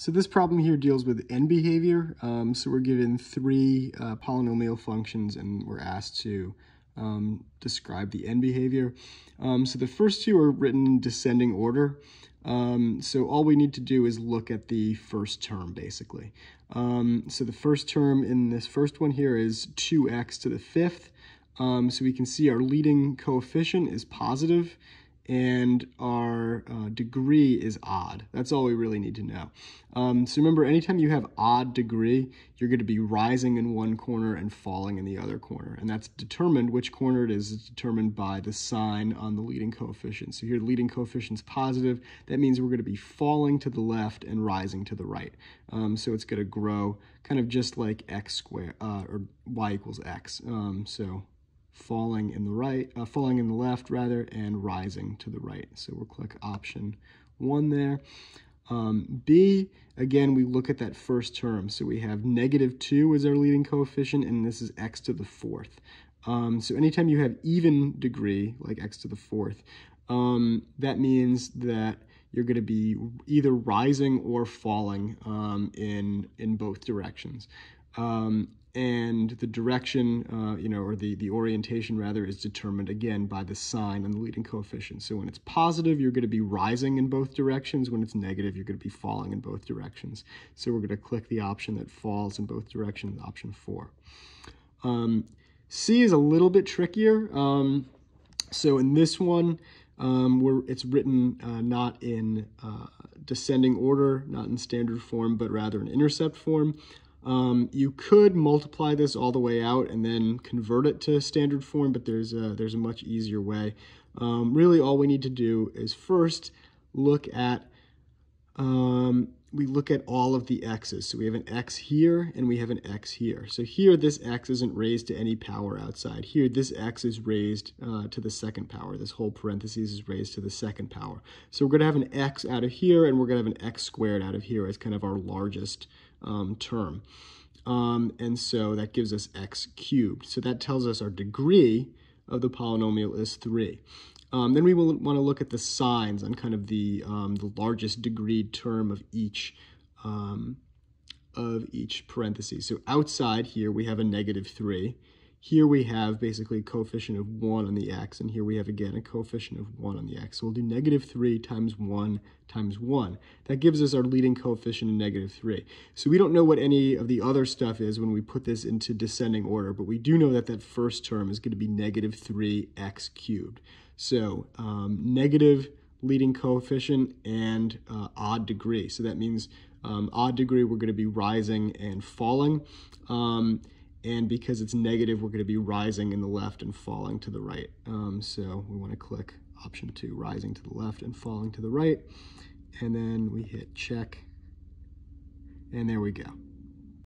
So this problem here deals with end behavior. Um, so we're given three uh, polynomial functions and we're asked to um, describe the end behavior. Um, so the first two are written in descending order. Um, so all we need to do is look at the first term, basically. Um, so the first term in this first one here is 2x to the fifth. Um, so we can see our leading coefficient is positive, and our uh, degree is odd. That's all we really need to know. Um, so remember, anytime you have odd degree, you're going to be rising in one corner and falling in the other corner. And that's determined, which corner it is, is determined by the sign on the leading coefficient. So here the leading coefficient's positive. That means we're going to be falling to the left and rising to the right. Um, so it's going to grow kind of just like x squared, uh, or y equals x. Um, so falling in the right, uh, falling in the left rather, and rising to the right. So we'll click option one there. Um, B, again, we look at that first term. So we have negative 2 as our leading coefficient, and this is x to the fourth. Um, so anytime you have even degree, like x to the fourth, um, that means that you're going to be either rising or falling um, in, in both directions. Um, and the direction, uh, you know, or the, the orientation rather, is determined again by the sign and the leading coefficient. So when it's positive, you're going to be rising in both directions. When it's negative, you're going to be falling in both directions. So we're going to click the option that falls in both directions, option four. Um, C is a little bit trickier. Um, so in this one, um, where it's written uh, not in uh, descending order, not in standard form, but rather in intercept form. Um, you could multiply this all the way out and then convert it to standard form, but there's a, there's a much easier way. Um, really, all we need to do is first look at, um, we look at all of the x's. So we have an x here and we have an x here. So here, this x isn't raised to any power outside. Here, this x is raised uh, to the second power. This whole parentheses is raised to the second power. So we're going to have an x out of here and we're going to have an x squared out of here as kind of our largest um, term. Um, and so that gives us x cubed. So that tells us our degree of the polynomial is 3. Um, then we will want to look at the signs on kind of the, um, the largest degree term of each um, of each parenthesis. So outside here we have a negative 3. Here we have basically a coefficient of 1 on the x, and here we have again a coefficient of 1 on the x. So we'll do negative 3 times 1 times 1. That gives us our leading coefficient of negative 3. So we don't know what any of the other stuff is when we put this into descending order, but we do know that that first term is going to be negative 3x cubed. So um, negative leading coefficient and uh, odd degree. So that means um, odd degree, we're going to be rising and falling. Um, and because it's negative, we're going to be rising in the left and falling to the right. Um, so we want to click option two, rising to the left and falling to the right. And then we hit check, and there we go.